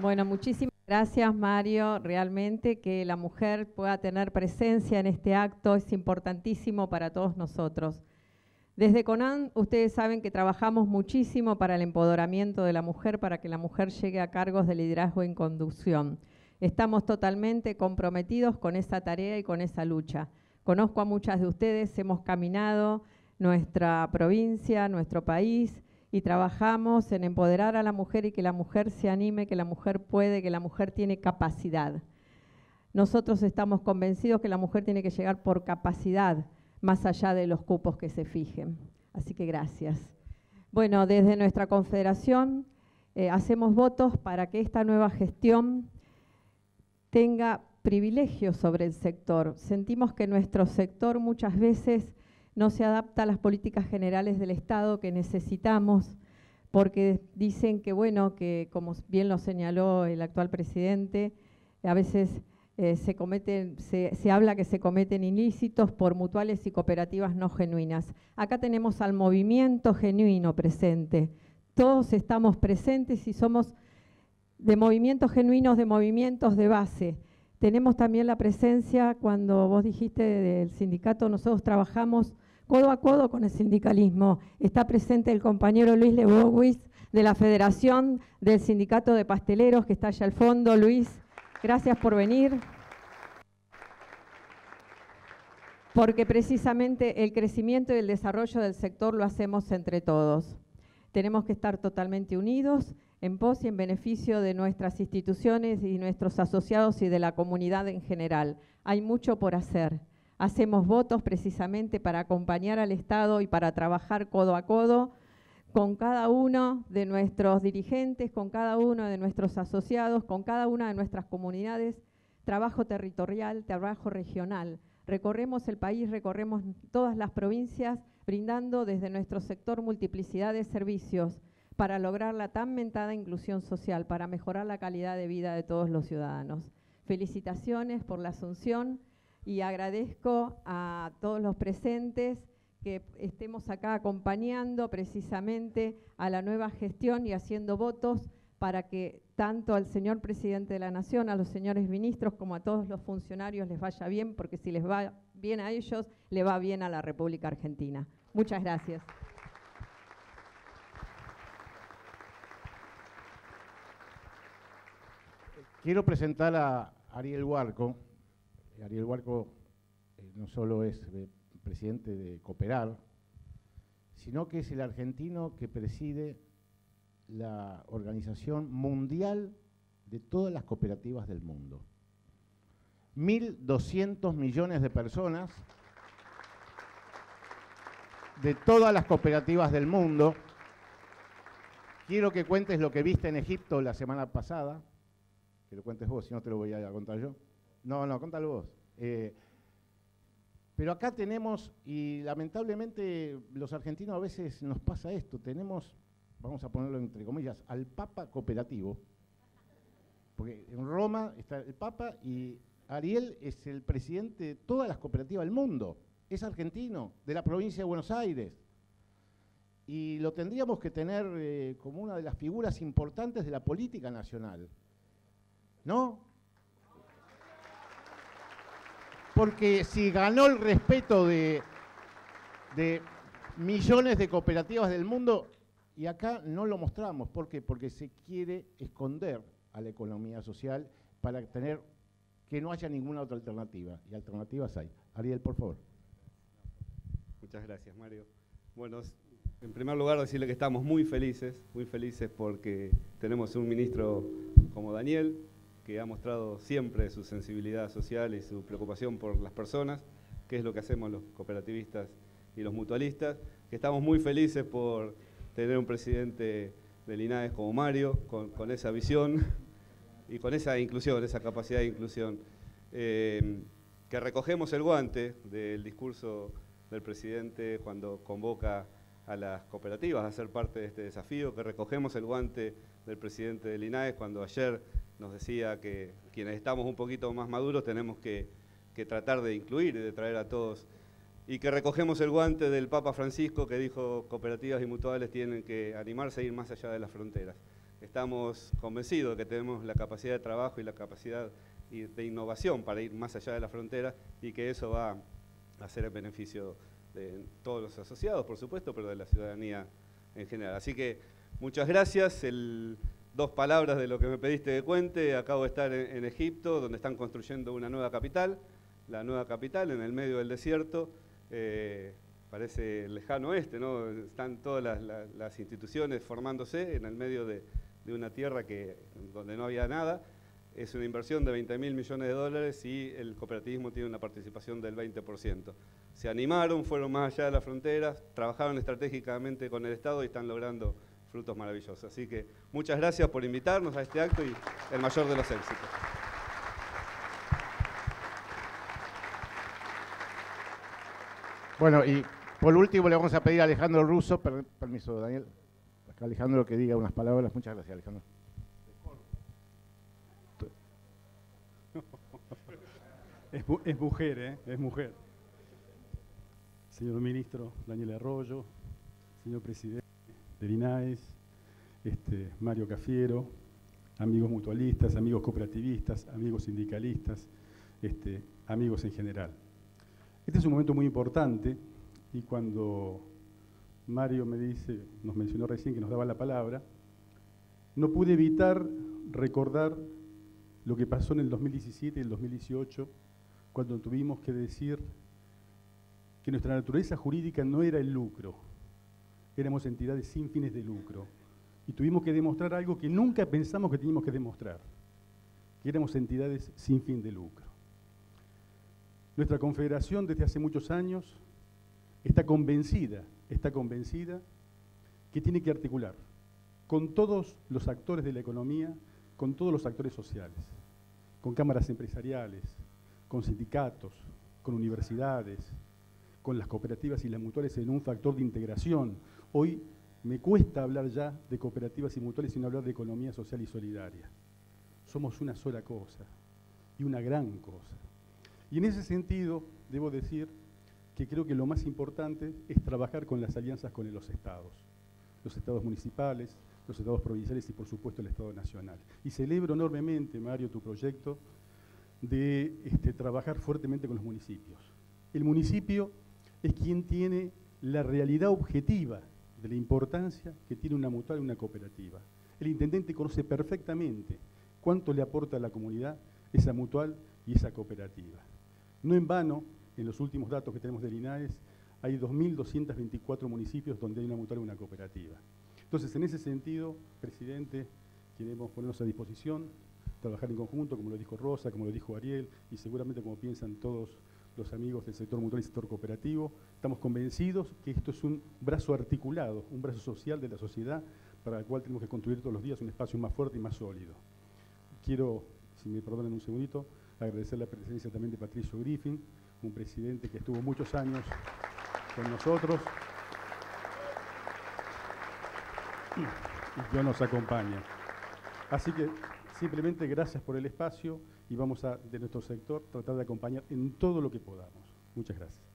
Bueno, muchísimas gracias Mario. Realmente que la mujer pueda tener presencia en este acto es importantísimo para todos nosotros. Desde CONAN ustedes saben que trabajamos muchísimo para el empoderamiento de la mujer, para que la mujer llegue a cargos de liderazgo en conducción. Estamos totalmente comprometidos con esa tarea y con esa lucha. Conozco a muchas de ustedes, hemos caminado nuestra provincia, nuestro país, y trabajamos en empoderar a la mujer y que la mujer se anime, que la mujer puede, que la mujer tiene capacidad. Nosotros estamos convencidos que la mujer tiene que llegar por capacidad, más allá de los cupos que se fijen. Así que gracias. Bueno, desde nuestra confederación eh, hacemos votos para que esta nueva gestión tenga privilegios sobre el sector. Sentimos que nuestro sector muchas veces no se adapta a las políticas generales del Estado que necesitamos, porque dicen que, bueno, que como bien lo señaló el actual presidente, a veces eh, se, cometen, se, se, habla que se cometen ilícitos por mutuales y cooperativas no genuinas. Acá tenemos al movimiento genuino presente. Todos estamos presentes y somos de movimientos genuinos, de movimientos de base. Tenemos también la presencia, cuando vos dijiste del sindicato, nosotros trabajamos codo a codo con el sindicalismo. Está presente el compañero Luis Lebowitz de la Federación del Sindicato de Pasteleros, que está allá al fondo. Luis, gracias por venir. Porque precisamente el crecimiento y el desarrollo del sector lo hacemos entre todos. Tenemos que estar totalmente unidos en pos y en beneficio de nuestras instituciones y nuestros asociados y de la comunidad en general. Hay mucho por hacer. Hacemos votos precisamente para acompañar al Estado y para trabajar codo a codo con cada uno de nuestros dirigentes, con cada uno de nuestros asociados, con cada una de nuestras comunidades, trabajo territorial, trabajo regional. Recorremos el país, recorremos todas las provincias, brindando desde nuestro sector multiplicidad de servicios, para lograr la tan mentada inclusión social, para mejorar la calidad de vida de todos los ciudadanos. Felicitaciones por la asunción y agradezco a todos los presentes que estemos acá acompañando precisamente a la nueva gestión y haciendo votos para que tanto al señor presidente de la Nación, a los señores ministros, como a todos los funcionarios les vaya bien, porque si les va bien a ellos, le va bien a la República Argentina. Muchas gracias. Quiero presentar a Ariel Huarco. Ariel Huarco eh, no solo es eh, presidente de Cooperar, sino que es el argentino que preside la Organización Mundial de todas las cooperativas del mundo. 1.200 millones de personas de todas las cooperativas del mundo. Quiero que cuentes lo que viste en Egipto la semana pasada, que lo cuentes vos, si no te lo voy a contar yo. No, no, contalo vos. Eh, pero acá tenemos, y lamentablemente los argentinos a veces nos pasa esto, tenemos, vamos a ponerlo entre comillas, al Papa cooperativo, porque en Roma está el Papa y Ariel es el presidente de todas las cooperativas del mundo, es argentino, de la provincia de Buenos Aires. Y lo tendríamos que tener eh, como una de las figuras importantes de la política nacional. ¿no? Porque si ganó el respeto de, millones de cooperativas del mundo, y acá no lo mostramos, ¿por qué? Porque se quiere esconder a la economía social para tener que no haya ninguna otra alternativa, y alternativas hay. Ariel, por favor. Muchas gracias, Mario. Bueno, en primer lugar decirle que estamos muy felices, muy felices porque tenemos un ministro como Daniel, que ha mostrado siempre su sensibilidad social y su preocupación por las personas, que es lo que hacemos los cooperativistas y los mutualistas, que estamos muy felices por tener un presidente de Linares como Mario, con, esa visión y con esa inclusión, esa capacidad de inclusión, eh, que recogemos el guante del discurso del presidente cuando convoca a las cooperativas a ser parte de este desafío, que recogemos el guante del presidente de Linares cuando ayer nos decía que quienes estamos un poquito más maduros tenemos que, tratar de incluir y de traer a todos. Y que recogemos el guante del Papa Francisco que dijo cooperativas y mutuales tienen que animarse a ir más allá de las fronteras. estamos convencidos de que tenemos la capacidad de trabajo y la capacidad de innovación para ir más allá de la frontera y que eso va a ser el beneficio de todos los asociados, por supuesto, pero de la ciudadanía en general. Así que muchas gracias. Dos palabras de lo que me pediste que cuente. Acabo de estar en, Egipto, donde están construyendo una nueva capital, la nueva capital en el medio del desierto. Eh, parece lejano oeste, ¿no? Están todas las, instituciones formándose en el medio de, de, una tierra que, donde no había nada. Es una inversión de 20 mil millones de dólares y el cooperativismo tiene una participación del 20% se animaron, fueron más allá de las fronteras, trabajaron estratégicamente con el Estado y están logrando frutos maravillosos. Así que muchas gracias por invitarnos a este acto y el mayor de los éxitos. Bueno, y por último le vamos a pedir a Alejandro Russo, permiso Daniel, Alejandro que diga unas palabras. Muchas gracias Alejandro. Es, es mujer, ¿eh? Es mujer señor ministro Daniel Arroyo, señor presidente INAES, este, Mario Cafiero, amigos mutualistas, amigos cooperativistas, amigos sindicalistas, este, amigos en general. Este es un momento muy importante y cuando Mario me dice, nos mencionó recién que nos daba la palabra, no pude evitar recordar lo que pasó en el 2017 y el 2018, cuando tuvimos que decir que nuestra naturaleza jurídica no era el lucro, éramos entidades sin fines de lucro. Y tuvimos que demostrar algo que nunca pensamos que teníamos que demostrar, que éramos entidades sin fin de lucro. Nuestra confederación desde hace muchos años está convencida, está convencida que tiene que articular con todos los actores de la economía, con todos los actores sociales, con cámaras empresariales, con sindicatos, con universidades, con las cooperativas y las mutuales en un factor de integración. Hoy me cuesta hablar ya de cooperativas y mutuales sin hablar de economía social y solidaria. Somos una sola cosa y una gran cosa. Y en ese sentido, debo decir que creo que lo más importante es trabajar con las alianzas con los estados, los estados municipales, los estados provinciales y por supuesto el Estado Nacional. Y celebro enormemente, Mario, tu proyecto de este, trabajar fuertemente con los municipios. El municipio es quien tiene la realidad objetiva de la importancia que tiene una mutual y una cooperativa. El intendente conoce perfectamente cuánto le aporta a la comunidad esa mutual y esa cooperativa. No en vano, en los últimos datos que tenemos de Linares, hay 2.224 municipios donde hay una mutual y una cooperativa. Entonces, en ese sentido, presidente, queremos ponernos a disposición, trabajar en conjunto, como lo dijo Rosa, como lo dijo Ariel, y seguramente como piensan todos los amigos del sector mutual y sector cooperativo. Estamos convencidos que esto es un brazo articulado, un brazo social de la sociedad para el cual tenemos que construir todos los días un espacio más fuerte y más sólido. Quiero, si me perdonan un segundito, agradecer la presencia también de Patricio Griffin, un presidente que estuvo muchos años con nosotros y que nos acompaña. Así que simplemente gracias por el espacio y vamos a, de nuestro sector, tratar de acompañar en todo lo que podamos. Muchas gracias.